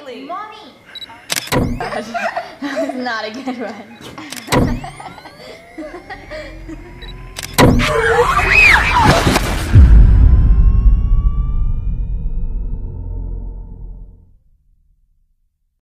completely. Mommy. That's not a good one.